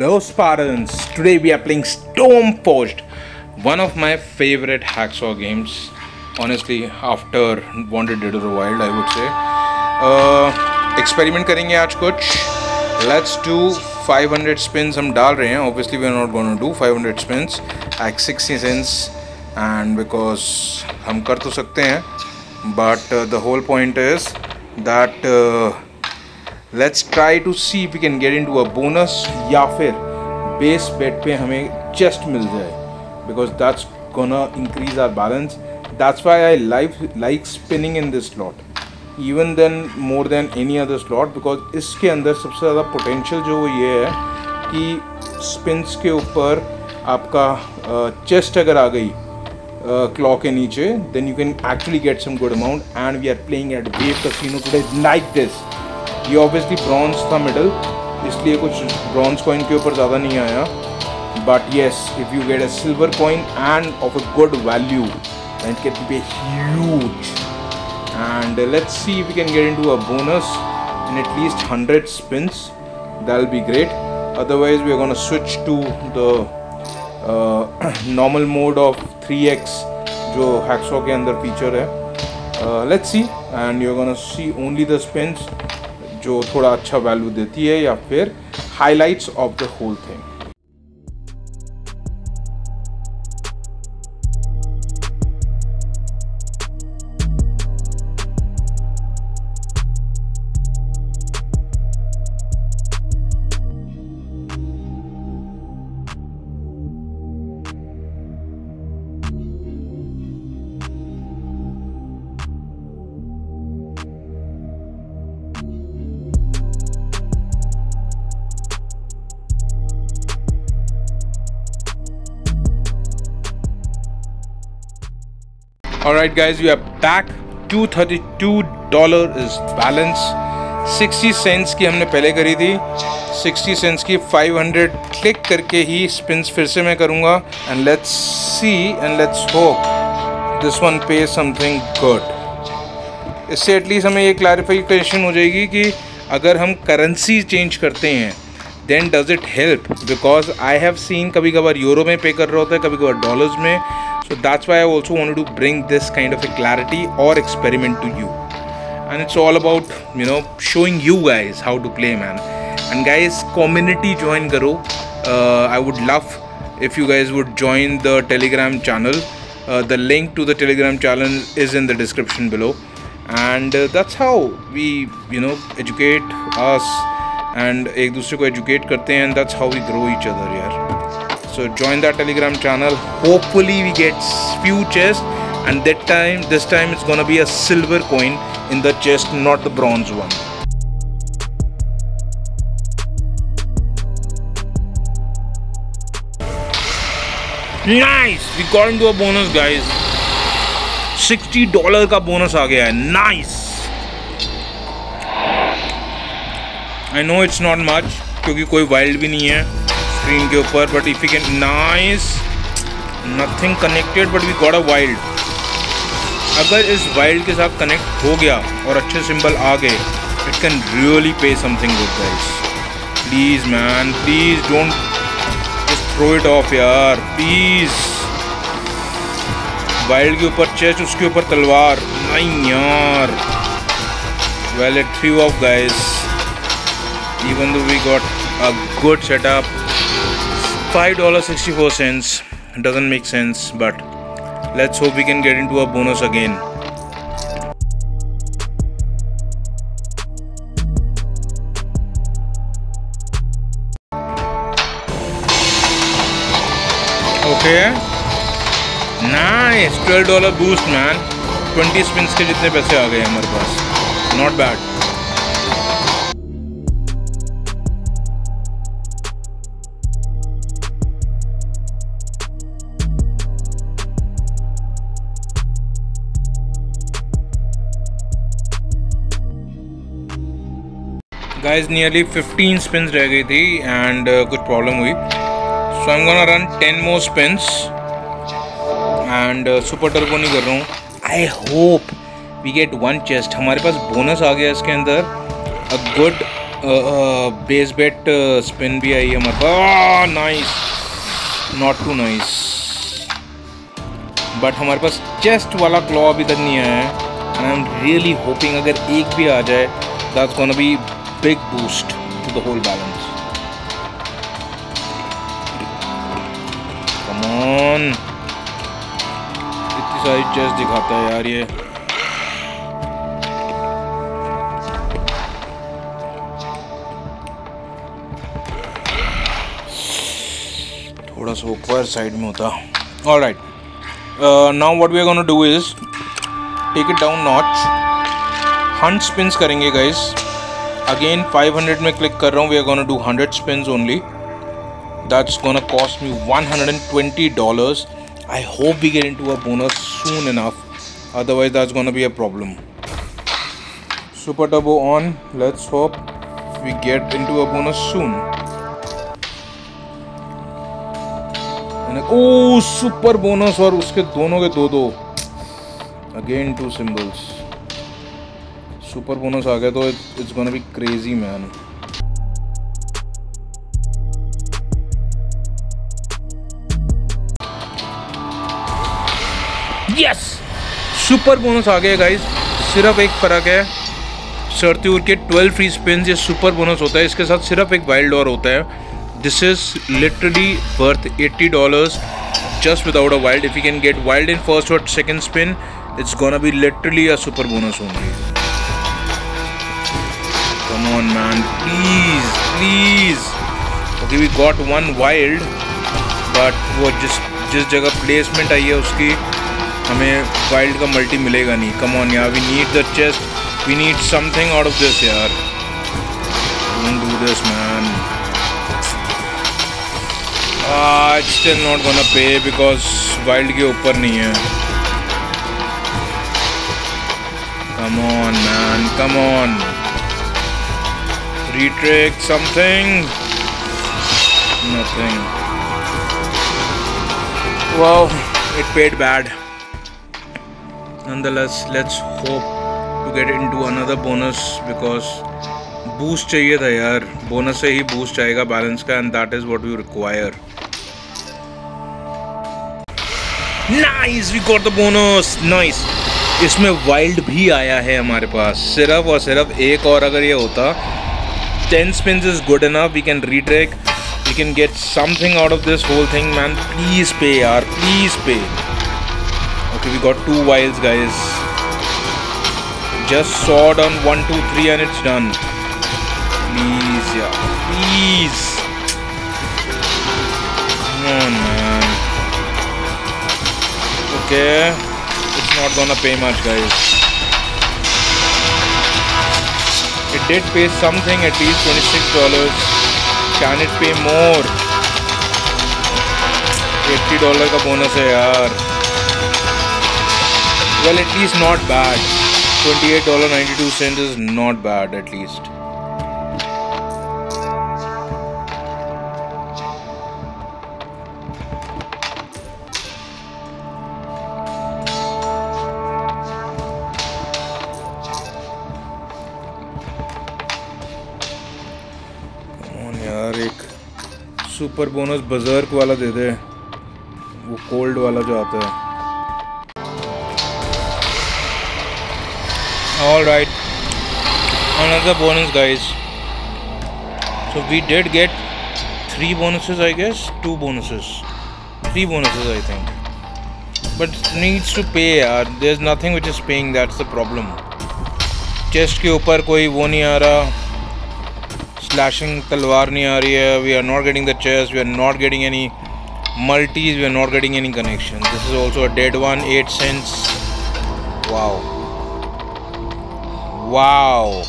Hello Spartans, today we are playing Stormforged, one of my favorite hacksaw games. Honestly, after Wanted Dead or Wild, I would say. Uh, experiment करेंगे आज कुछ. Let's do 500 spins हम डाल रहे हैं. Obviously we are not going to do 500 spins at 60 cents and because हम कर तो सकते हैं. But uh, the whole point is that uh, let's try to see we can get into a bonus या फिर बेस बेट पे हमें chest मिल जाए because that's gonna increase our balance that's why I life like spinning in this slot even then more than any other slot because इसके अंदर सबसे ज़्यादा पोटेंशियल जो वो ये है कि स्पिन्स के ऊपर आपका चेस्ट अगर आ गई क्लॉ के नीचे then you can actually get some good amount and we are playing at wave casino today like this ये ऑब्वियसली ब्रॉन्ज था मिडल इसलिए कुछ ब्रॉन्ज कॉइन के ऊपर ज़्यादा नहीं आया but yes if you get a silver coin and of a good value and can be huge uh, let's see if we can get into a bonus in at least 100 spins that'll be great otherwise we're to switch to the uh, normal mode of 3x जो hacksaw के अंदर feature है uh, let's see and you're gonna see only the spins जो थोड़ा अच्छा value देती है या फिर highlights of the whole thing Alright guys, we are back. 232 dollar is balance 60 cents की हमने पहले करी थी. 60 सेंट्स की 500 क्लिक करके ही स्पिन्स फिर से मैं करूँगा. And let's see and let's hope this one पे समथिंग गुड इससे एटलीस्ट हमें ये क्लैरिफिकेशन हो जाएगी कि अगर हम करेंसी चेंज करते हैं then does it help because I have seen कभी कभार यूरो में पे कर रहा होता है कभी कभार डॉलर्स में. So that's why I also wanted to bring this kind of a clarity or experiment to you. And it's all about, you know, showing you guys how to play, man. And guys, community join karo. Uh, I would love if you guys would join the Telegram channel. Uh, the link to the Telegram channel is in the description below. And uh, that's how we, you know, educate us and एक दूसरे को educate करते हैं and that's how we grow each other यार so join the telegram channel hopefully we get few chests and that time this time it's gonna be a silver coin in the chest not the bronze one nice we got into a bonus guys 60 dollar का bonus आ गया है nice I know it's not much क्योंकि कोई wild भी नहीं है screen के ऊपर but if you can nice nothing connected but we got a wild अगर इस वाइल्ड के साथ कनेक्ट हो गया और अच्छे सिंबल आ गए it can really pay something good guys please man please don't throw it off यार प्लीज़ वाइल्ड के ऊपर चेस्ट उसके ऊपर तलवार. नहीं यार well it three off guys even though we got a good setup $5.64 doesn't make sense but let's hope we can get into a bonus again okay nice 12 dollar boost man 20 spins के जितने पैसे आ गए हमारे पास not bad Guys nearly 15 spins रह गई थी and uh, कुछ problem हुई। So I am gonna run 10 more spins and super turbo नहीं कर रहा हूँ। I hope we get one chest हमारे पास बोनस आ गया इसके अंदर। A good base bet spin भी आई है हमारे पास। Nice not too nice but हमारे पास चेस्ट वाला क्लॉ अभी तक नहीं आया है। आई एम रियली होपिंग अगर एक भी आ जाए that's gonna be big boost to the whole balance come on इतनी सारी चेस्ट दिखाता है यार ये थोड़ा सा ऊपर साइड में होता all right now what we are gonna do is take it down notch hunt spins करेंगे गाइस अगेन 500 में क्लिक कर रहा हूँ. We are gonna do 100 spin only that's gonna cost me 120 hundred I hope we get into a bonus soon enough otherwise that's gonna be a problem super turbo on let's hope we get into a bonus soon oh super bonus और उसके दोनों के दो दो again two symbols super bonus आ गया तो it's gonna be crazy man yes super bonus आ गया guys सिर्फ़ एक फ़र्क है सरत्यूर के 12 फ्री स्पिन ये सुपर बोनस होता है इसके साथ सिर्फ़ एक वाइल्ड और होता है this is literally worth 80 dollars just without a wild if you can get wild in first or second spin it's gonna be literally a super bonus only come on, man. Please please. Okay, we got one wild, but वो जिस जिस जगह placement I है उसकी हमें wild का multi मिलेगा नहीं। कम ऑन यार we need the chest we need something out of this यार. Don't do this man it's still not gonna pay because wild के ऊपर नहीं है। Come on man come on retract something. Nothing. Wow it paid bad. Nonetheless, let's hope to get into another bonus because boost चाहिए था यार. Bonus से ही boost आएगा बैलेंस का and that is what you require nice we got the bonus nice इसमें wild भी आया है हमारे पास. सिर्फ़ और सिर्फ़ एक और अगर ये होता 10 spins is good enough. We can retrek we can get something out of this whole thing man. Please pay yaar. Please pay. Okay we got two wilds guys. Just sword on one two three and it's done. Please yeah please. Come on man. Okay. It's not gonna pay much guys. it did pay something at least 26 dollars can it pay more 80 dollar का bonus है यार well at least not bad $28.92 is not bad at least. Super bonus berserk वाला दे दे। वो cold वाला जो आता है। All right another bonus guys so we did get three bonuses I guess two bonuses three bonuses I think but needs to pay or there is nothing which is paying that's the problem chest के ऊपर कोई वो नहीं आ रहा। Slashing तलवार नहीं आ रही है we are not getting the chest we are not getting any multis we are not getting any connection this is also a dead one 8 cents wow Wow.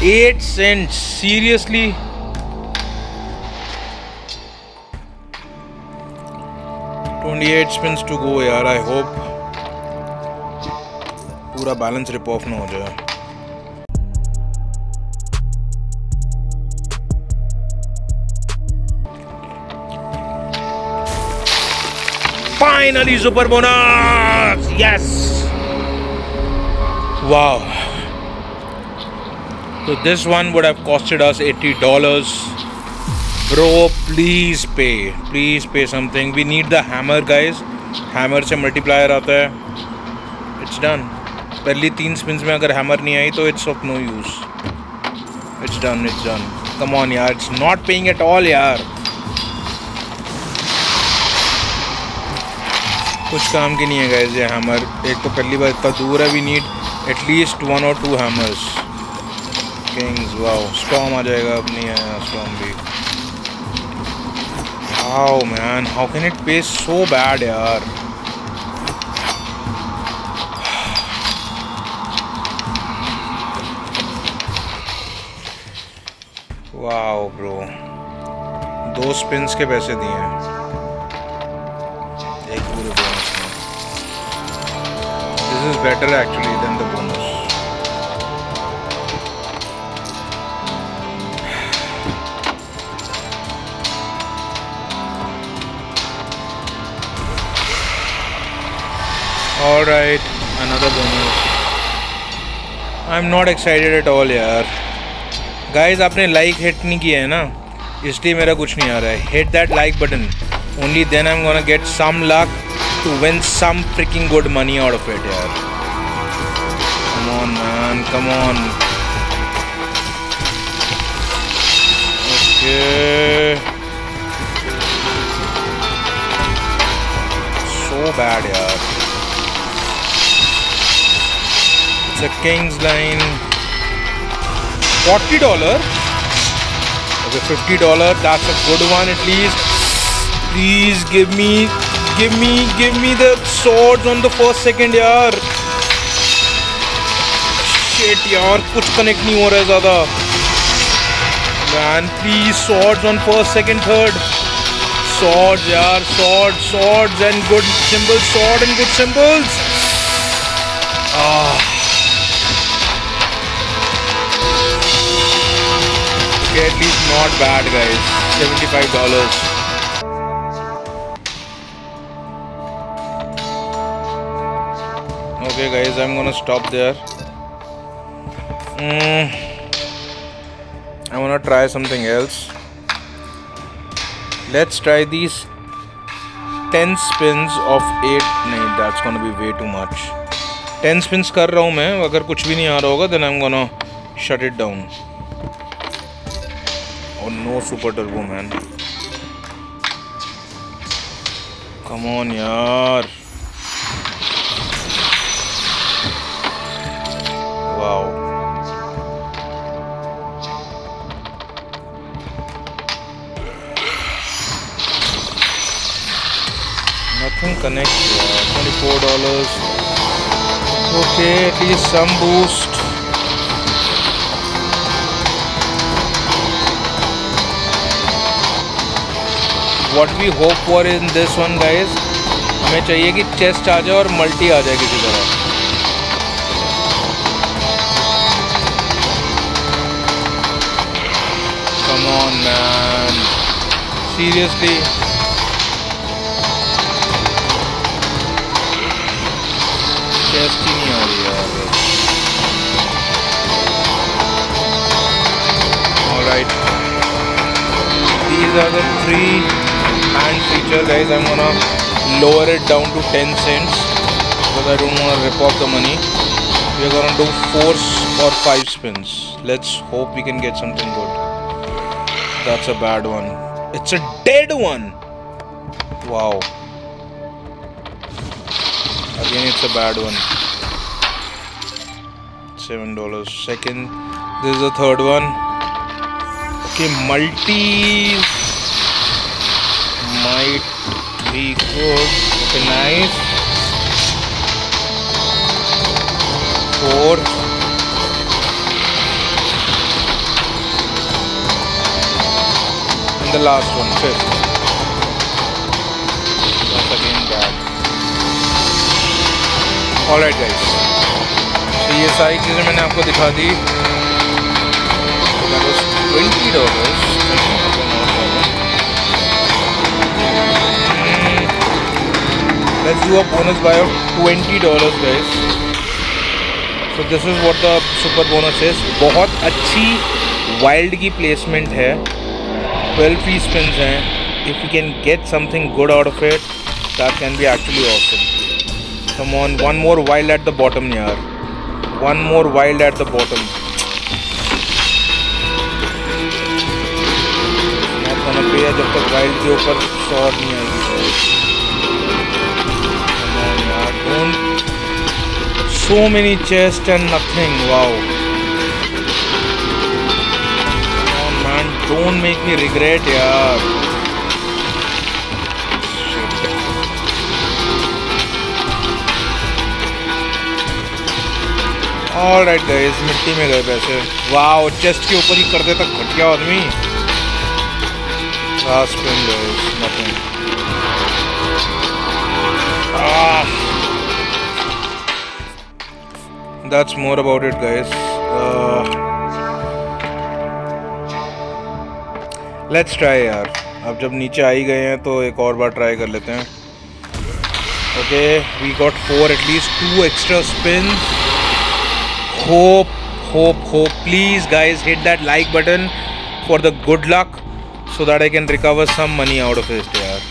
8 cents. Seriously? Twenty-eight spins to go यार I hope पूरा balance rib off ना हो जाए finally super bonus yes वाह तो this one would have costed us 80 dollars bro please pay please pay something we need the hammer guys hammer से multiplier आता है. इट्स डन पहली तीन स्पिन में अगर हैमर नहीं आई तो it's of no use it's done it's done come on यार. It's not paying at all यार. कुछ काम की नहीं है गाइस ये हैमर एक तो पहली बार इतना दूर है we need at least one और two hammers kings wow storm आ जाएगा अपनी स्टॉम भी. How man how can it pay so bad यार? वाओ ब्रो दो स्पिन्स के पैसे दिए हैं. This is better actually than the bonus Alright, another bonus. I'm not excited at all यार गाइस आपने लाइक हिट नहीं किया है ना? इसलिए मेरा कुछ नहीं आ रहा है. Hit that like button only then I am gonna get some to win some freaking good money out of it here. Come on, man. Come on. Okay. So bad, yeah. It's a king's line. Forty dollar. Okay, fifty dollar. That's a good one at least. Please give me give me give me the swords on the first second यार shit यार कुछ connect नहीं हो रहा है ज़्यादा man please swords on first second third. Swords यार swords swords and good symbols sword and good symbols. Ah. Okay at least not bad guys. $75 Okay, guys, I'm gonna stop there. Mm, I wanna try something else. Let's try these 10 spins of 8 नहीं that's gonna be way too much 10 spins कर रहा हूँ मैं अगर कुछ भी नहीं आ रहा होगा then I'm gonna shut it down Oh no super turbo man. Come on yaar. Wow. Nothing connects. Twenty-four dollars. Okay, at least some boost. What we hope for in this one guys हमें चाहिए कि chest आ जाए और multi आ जाए किसी तरह Come on, man. Seriously. Destiny or Alright. These are the three hand feature guys. I'm gonna lower it down to 10 cents because I don't wanna rip off the money. We're gonna do four or five spins. Let's hope we can get something good that's a bad one it's a dead one wow again it's a bad one seven dollars second this is the third one okay multi might be good. Okay, nice. Fourth. The last one, fifth. That's again bad. Alright guys. तो ये सारी चीज़ें मैंने आपको दिखा दी twenty dollars let's do a bonus buy of $20 guys so this is what the super bonus is बहुत अच्छी wild की placement है 12 free spins हैं if we can get something good out of it that can be actually awesome come on one more wild at the bottom yaar one more wild at the bottom not gonna pay जब तक wild के ऊपर shot नहीं आएगी so many chests and nothing wow don't make me regret yaar. All right guys मिट्टी में गए पैसे। वाह चेस्ट के ऊपर ही कर देता घटिया आदमी। Last pin guys nothing that's more about it guys. Uh, let's try यार। अब जब नीचे आ ही गए हैं तो एक और बार ट्राई कर लेते हैं। Okay we got four at least two extra spin hope hope hope please guys hit that like button for the good luck so that I can recover some money out of this यार।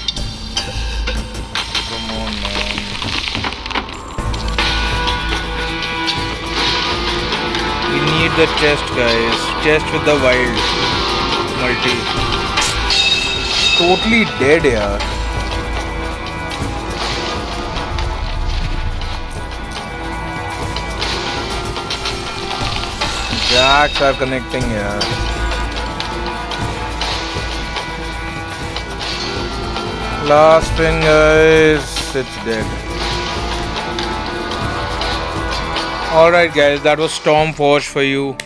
The chest, guys chest with the wild multi totally dead yaar. Jacks are connecting yaar. Last spin guys. It's dead. Alright guys, that was Stormforge for you.